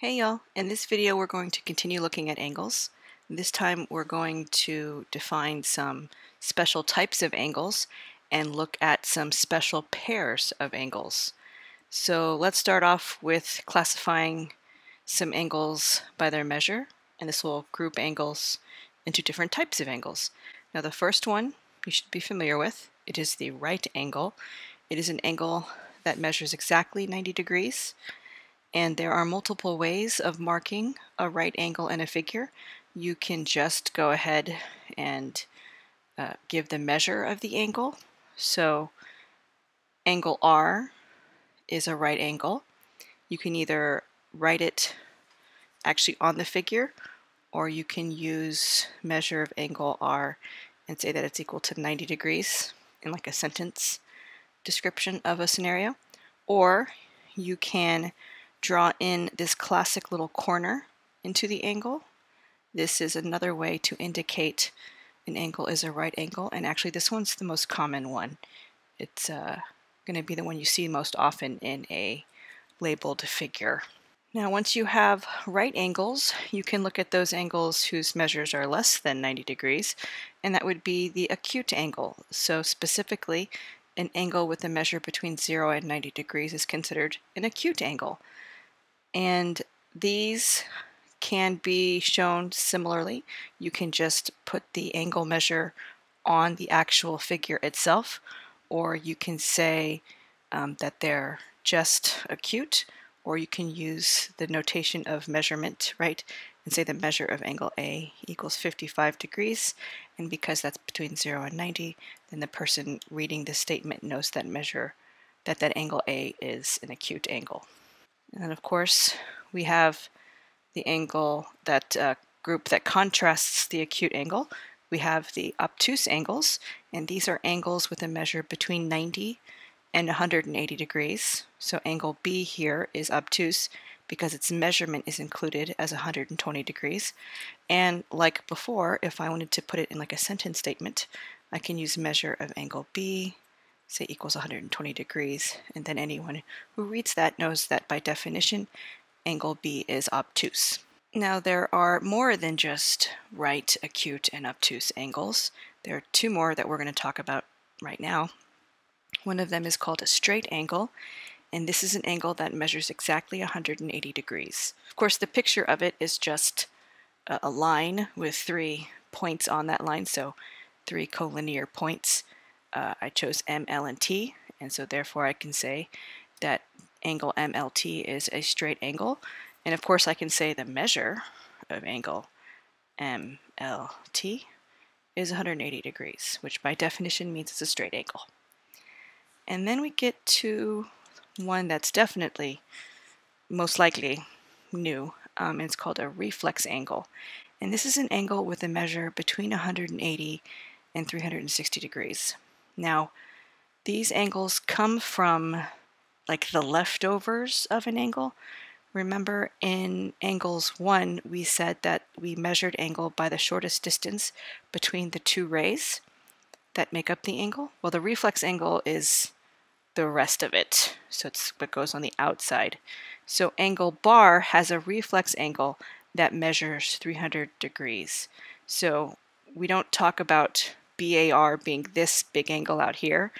Hey y'all, in this video we're going to continue looking at angles. This time we're going to define some special types of angles and look at some special pairs of angles. So let's start off with classifying some angles by their measure and this will group angles into different types of angles. Now the first one you should be familiar with. It is the right angle. It is an angle that measures exactly 90 degrees and there are multiple ways of marking a right angle in a figure. You can just go ahead and uh, give the measure of the angle. So angle R is a right angle. You can either write it actually on the figure or you can use measure of angle R and say that it's equal to 90 degrees in like a sentence description of a scenario. Or you can draw in this classic little corner into the angle. This is another way to indicate an angle is a right angle, and actually this one's the most common one. It's uh, going to be the one you see most often in a labeled figure. Now once you have right angles, you can look at those angles whose measures are less than 90 degrees, and that would be the acute angle. So specifically, an angle with a measure between 0 and 90 degrees is considered an acute angle. And these can be shown similarly. You can just put the angle measure on the actual figure itself, or you can say um, that they're just acute, or you can use the notation of measurement, right? And say the measure of angle A equals 55 degrees, and because that's between 0 and 90, then the person reading the statement knows that measure, that that angle A is an acute angle. And of course, we have the angle, that uh, group that contrasts the acute angle. We have the obtuse angles, and these are angles with a measure between 90 and 180 degrees. So angle B here is obtuse because its measurement is included as 120 degrees. And like before, if I wanted to put it in like a sentence statement, I can use measure of angle B say equals 120 degrees, and then anyone who reads that knows that by definition, angle B is obtuse. Now there are more than just right, acute, and obtuse angles. There are two more that we're going to talk about right now. One of them is called a straight angle, and this is an angle that measures exactly 180 degrees. Of course, the picture of it is just a line with three points on that line, so three collinear points uh, I chose and T, and so therefore I can say that angle MLT is a straight angle. And of course I can say the measure of angle MLT is 180 degrees, which by definition means it's a straight angle. And then we get to one that's definitely most likely new, um, and it's called a reflex angle. And this is an angle with a measure between 180 and 360 degrees. Now, these angles come from like the leftovers of an angle. Remember in angles 1, we said that we measured angle by the shortest distance between the two rays that make up the angle. Well, the reflex angle is the rest of it, so it's what goes on the outside. So angle bar has a reflex angle that measures 300 degrees. So we don't talk about BAR being this big angle out here,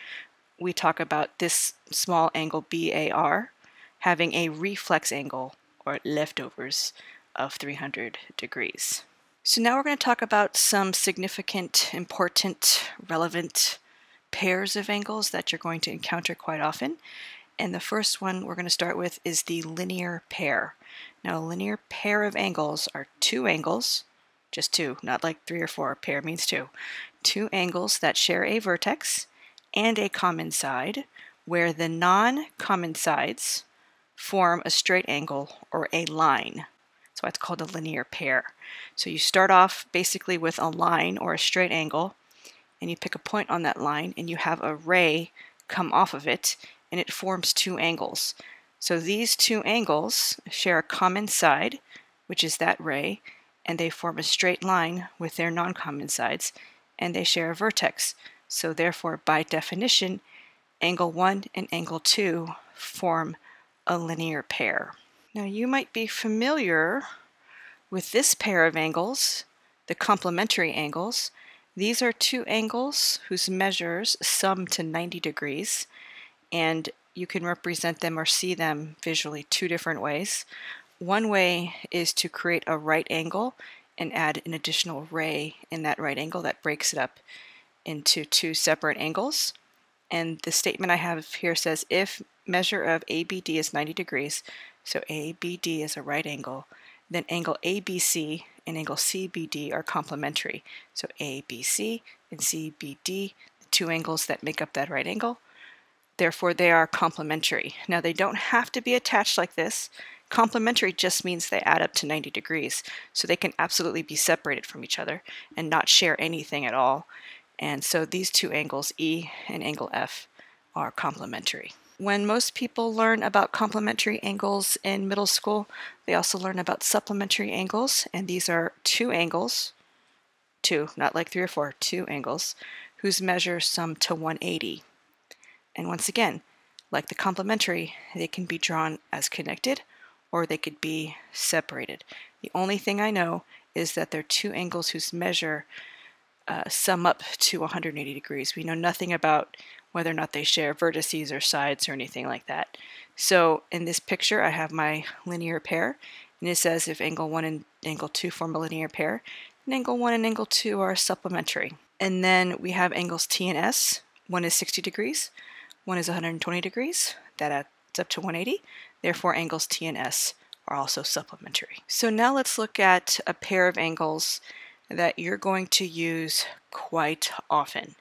we talk about this small angle BAR having a reflex angle or leftovers of 300 degrees. So now we're going to talk about some significant, important, relevant pairs of angles that you're going to encounter quite often. And the first one we're going to start with is the linear pair. Now a linear pair of angles are two angles, just two, not like three or four, pair means two, two angles that share a vertex and a common side, where the non-common sides form a straight angle or a line. So it's called a linear pair. So you start off basically with a line or a straight angle, and you pick a point on that line, and you have a ray come off of it, and it forms two angles. So these two angles share a common side, which is that ray, and they form a straight line with their non-common sides, and they share a vertex. So therefore, by definition, angle 1 and angle 2 form a linear pair. Now you might be familiar with this pair of angles, the complementary angles. These are two angles whose measures sum to 90 degrees, and you can represent them or see them visually two different ways. One way is to create a right angle and add an additional ray in that right angle that breaks it up into two separate angles. And the statement I have here says if measure of ABD is 90 degrees, so ABD is a right angle, then angle ABC and angle CBD are complementary. So ABC and CBD, the two angles that make up that right angle, therefore they are complementary. Now they don't have to be attached like this. Complementary just means they add up to 90 degrees, so they can absolutely be separated from each other and not share anything at all. And so these two angles, E and angle F, are complementary. When most people learn about complementary angles in middle school, they also learn about supplementary angles, and these are two angles, two, not like three or four, two angles, whose measures sum to 180. And once again, like the complementary, they can be drawn as connected or they could be separated. The only thing I know is that they're two angles whose measure uh, sum up to 180 degrees. We know nothing about whether or not they share vertices or sides or anything like that. So in this picture, I have my linear pair, and it says if angle 1 and angle 2 form a linear pair, then angle 1 and angle 2 are supplementary. And then we have angles T and S. One is 60 degrees, one is 120 degrees. That adds up to 180. Therefore, angles T and S are also supplementary. So now let's look at a pair of angles that you're going to use quite often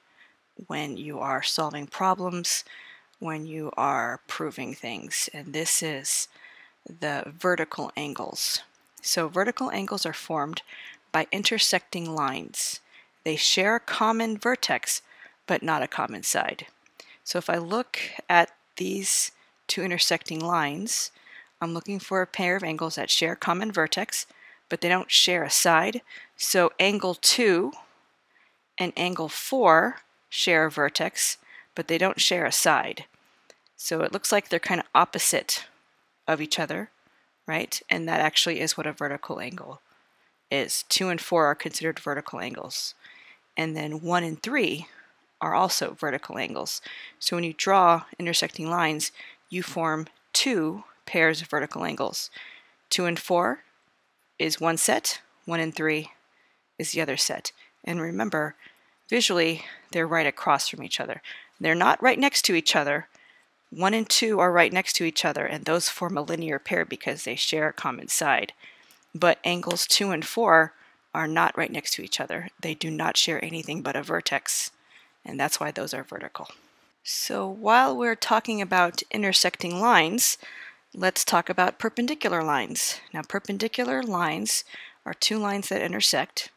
when you are solving problems, when you are proving things. And this is the vertical angles. So vertical angles are formed by intersecting lines. They share a common vertex, but not a common side. So if I look at these two intersecting lines, I'm looking for a pair of angles that share a common vertex, but they don't share a side. So angle 2 and angle 4 share a vertex, but they don't share a side. So it looks like they're kind of opposite of each other, right? And that actually is what a vertical angle is. 2 and 4 are considered vertical angles. And then 1 and 3 are also vertical angles. So when you draw intersecting lines, you form two pairs of vertical angles. 2 and 4 is one set, 1 and 3 is the other set. And remember, visually, they're right across from each other. They're not right next to each other. 1 and 2 are right next to each other, and those form a linear pair because they share a common side. But angles 2 and 4 are not right next to each other. They do not share anything but a vertex and that's why those are vertical. So while we're talking about intersecting lines, let's talk about perpendicular lines. Now perpendicular lines are two lines that intersect,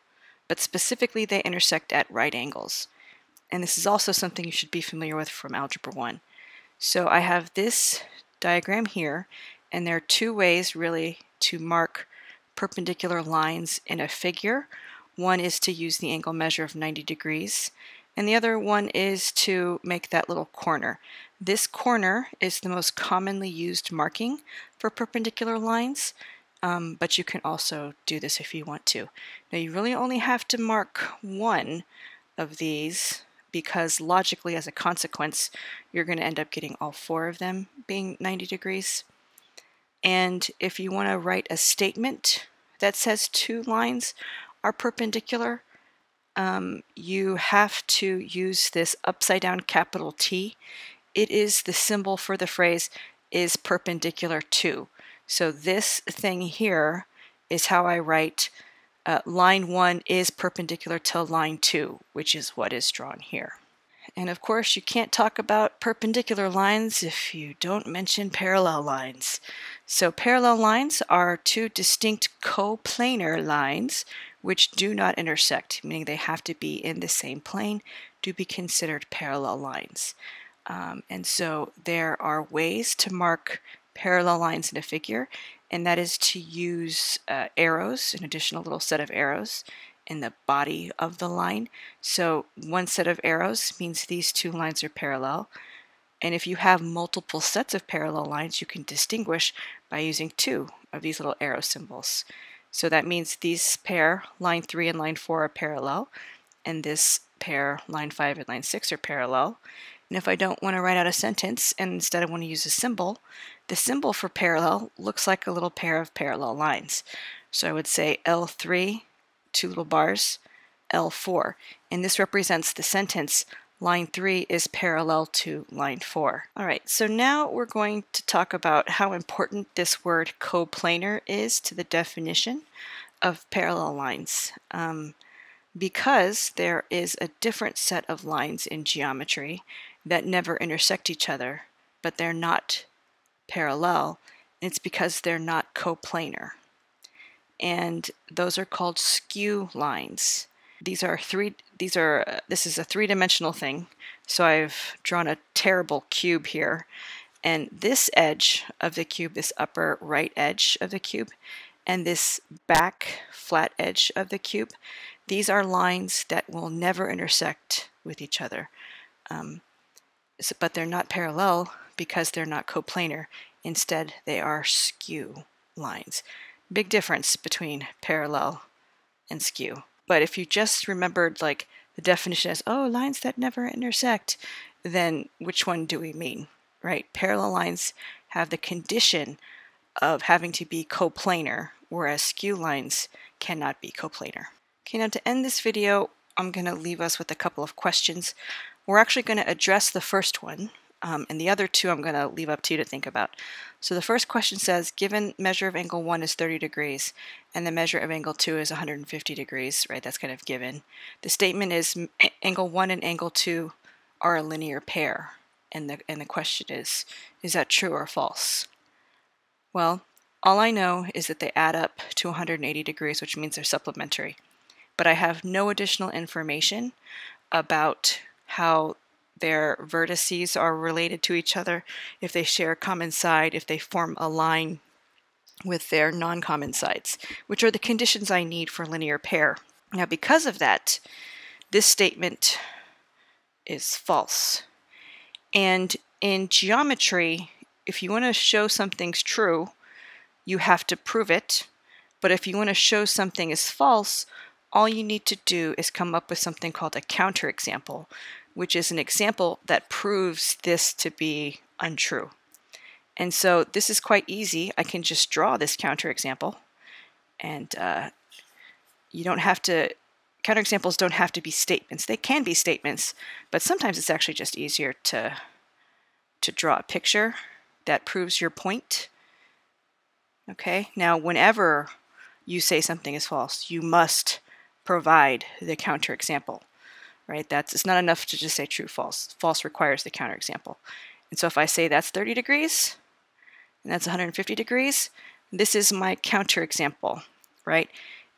but specifically they intersect at right angles. And this is also something you should be familiar with from Algebra 1. So I have this diagram here, and there are two ways really to mark perpendicular lines in a figure. One is to use the angle measure of 90 degrees, and the other one is to make that little corner. This corner is the most commonly used marking for perpendicular lines, um, but you can also do this if you want to. Now you really only have to mark one of these because logically as a consequence you're going to end up getting all four of them being 90 degrees. And if you want to write a statement that says two lines are perpendicular, um, you have to use this upside down capital T. It is the symbol for the phrase is perpendicular to. So this thing here is how I write uh, line 1 is perpendicular to line 2, which is what is drawn here. And of course, you can't talk about perpendicular lines if you don't mention parallel lines. So parallel lines are two distinct coplanar lines which do not intersect, meaning they have to be in the same plane to be considered parallel lines. Um, and so there are ways to mark parallel lines in a figure, and that is to use uh, arrows, an additional little set of arrows in the body of the line. So one set of arrows means these two lines are parallel, And if you have multiple sets of parallel lines, you can distinguish by using two of these little arrow symbols. So that means these pair, line 3 and line 4, are parallel, and this pair, line 5 and line 6, are parallel. And if I don't want to write out a sentence and instead I want to use a symbol, the symbol for parallel looks like a little pair of parallel lines. So I would say L3, two little bars, L4. And this represents the sentence line 3 is parallel to line 4. All right, so now we're going to talk about how important this word coplanar is to the definition of parallel lines. Um, because there is a different set of lines in geometry that never intersect each other, but they're not parallel, it's because they're not coplanar. And those are called skew lines. These are three, these are, uh, this is a three-dimensional thing. So I've drawn a terrible cube here. And this edge of the cube, this upper right edge of the cube, and this back flat edge of the cube, these are lines that will never intersect with each other. Um, so, but they're not parallel because they're not coplanar. Instead, they are skew lines. Big difference between parallel and skew. But if you just remembered like the definition as, oh, lines that never intersect, then which one do we mean, right? Parallel lines have the condition of having to be coplanar, whereas skew lines cannot be coplanar. Okay, now to end this video, I'm going to leave us with a couple of questions. We're actually going to address the first one, um, and the other two I'm going to leave up to you to think about. So the first question says, given measure of angle 1 is 30 degrees, and the measure of angle 2 is 150 degrees, right, that's kind of given. The statement is angle 1 and angle 2 are a linear pair, and the, and the question is, is that true or false? Well, all I know is that they add up to 180 degrees, which means they're supplementary. But I have no additional information about how their vertices are related to each other, if they share a common side, if they form a line with their non-common sides, which are the conditions I need for linear pair. Now because of that, this statement is false. And in geometry, if you want to show something's true, you have to prove it. But if you want to show something is false, all you need to do is come up with something called a counterexample, which is an example that proves this to be untrue. And so this is quite easy. I can just draw this counterexample. And uh, you don't have to, counterexamples don't have to be statements. They can be statements, but sometimes it's actually just easier to, to draw a picture that proves your point. Okay, now whenever you say something is false, you must provide the counterexample right? That's it's not enough to just say true, false. False requires the counterexample. And so if I say that's 30 degrees, and that's 150 degrees, this is my counterexample, right?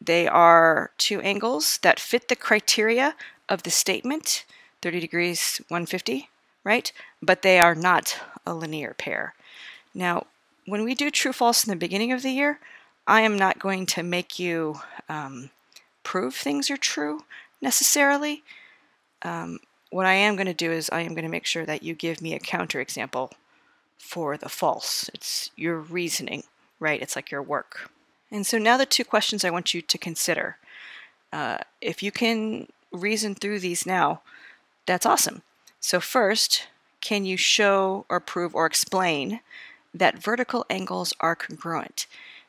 They are two angles that fit the criteria of the statement, 30 degrees, 150, right? But they are not a linear pair. Now, when we do true false in the beginning of the year, I am not going to make you um, prove things are true necessarily. Um, what I am going to do is I am going to make sure that you give me a counterexample for the false. It's your reasoning, right? It's like your work. And so now the two questions I want you to consider. Uh, if you can reason through these now, that's awesome. So first, can you show or prove or explain that vertical angles are congruent?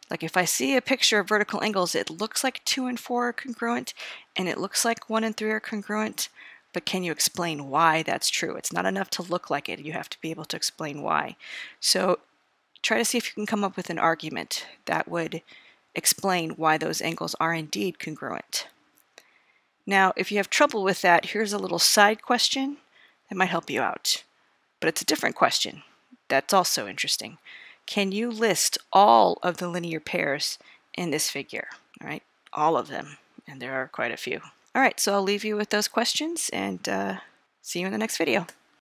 Like if I see a picture of vertical angles, it looks like 2 and 4 are congruent, and it looks like 1 and 3 are congruent, but can you explain why that's true? It's not enough to look like it, you have to be able to explain why. So try to see if you can come up with an argument that would explain why those angles are indeed congruent. Now, if you have trouble with that, here's a little side question that might help you out. But it's a different question that's also interesting. Can you list all of the linear pairs in this figure? All right, all of them, and there are quite a few. All right, so I'll leave you with those questions and uh, see you in the next video.